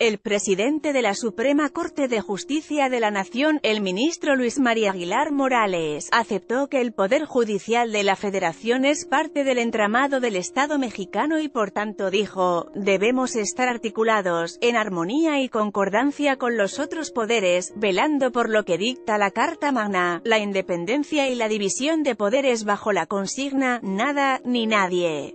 El presidente de la Suprema Corte de Justicia de la Nación, el ministro Luis María Aguilar Morales, aceptó que el Poder Judicial de la Federación es parte del entramado del Estado mexicano y por tanto dijo, debemos estar articulados, en armonía y concordancia con los otros poderes, velando por lo que dicta la Carta Magna, la independencia y la división de poderes bajo la consigna, nada, ni nadie.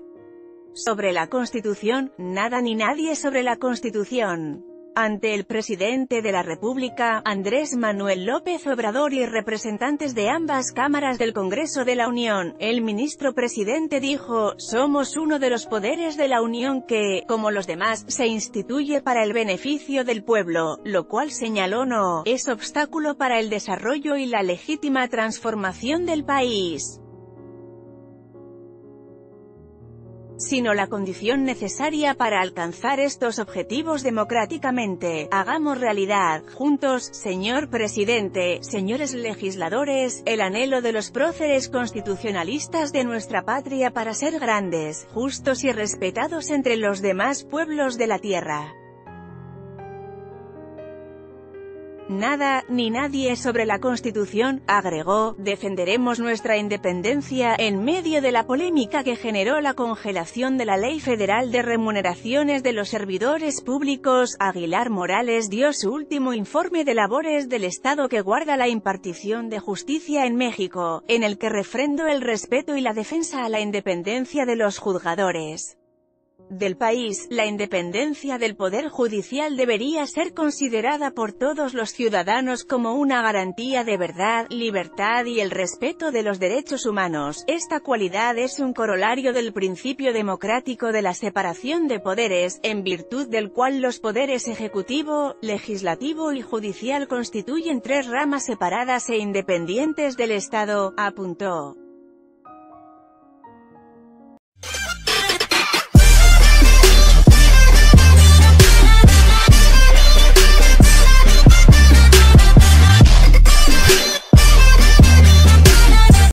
Sobre la Constitución, nada ni nadie sobre la Constitución. Ante el presidente de la República, Andrés Manuel López Obrador y representantes de ambas cámaras del Congreso de la Unión, el ministro presidente dijo, somos uno de los poderes de la Unión que, como los demás, se instituye para el beneficio del pueblo, lo cual señaló no, es obstáculo para el desarrollo y la legítima transformación del país. Sino la condición necesaria para alcanzar estos objetivos democráticamente. Hagamos realidad, juntos, señor presidente, señores legisladores, el anhelo de los próceres constitucionalistas de nuestra patria para ser grandes, justos y respetados entre los demás pueblos de la tierra. Nada, ni nadie sobre la Constitución, agregó, defenderemos nuestra independencia, en medio de la polémica que generó la congelación de la Ley Federal de Remuneraciones de los Servidores Públicos, Aguilar Morales dio su último informe de labores del Estado que guarda la impartición de justicia en México, en el que refrendo el respeto y la defensa a la independencia de los juzgadores del país, la independencia del Poder Judicial debería ser considerada por todos los ciudadanos como una garantía de verdad, libertad y el respeto de los derechos humanos. Esta cualidad es un corolario del principio democrático de la separación de poderes, en virtud del cual los poderes ejecutivo, legislativo y judicial constituyen tres ramas separadas e independientes del Estado, apuntó.